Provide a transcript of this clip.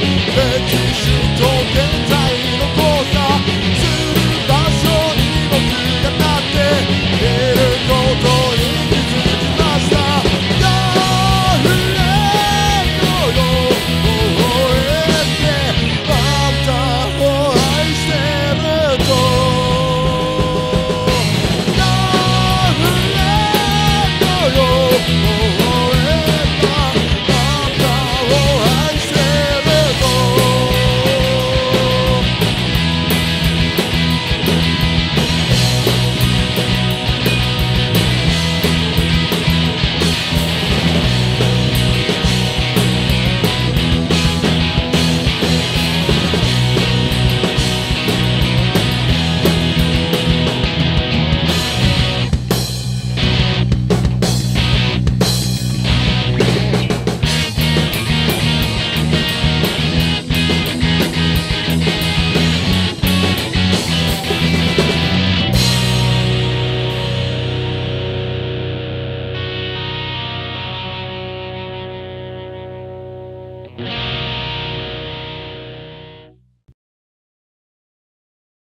mais toujours ton cœur.